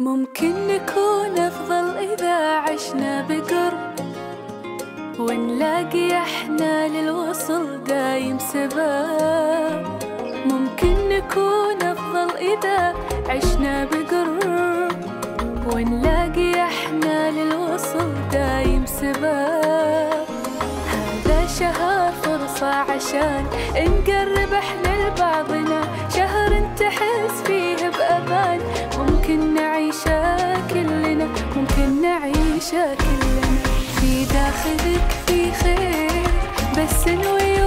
ممكن نكون أفضل إذا عشنا بقرب ونلاقي إحنا للوصل دايم سبب. ممكن نكون أفضل إذا عشنا بقرب ونلاقي إحنا للوصل دايم سبب. هذا شهر فرصة عشان نقرب. ممكن نعيشه كلنا ممكن نعيشه كلنا. في داخلك في خير بس نوي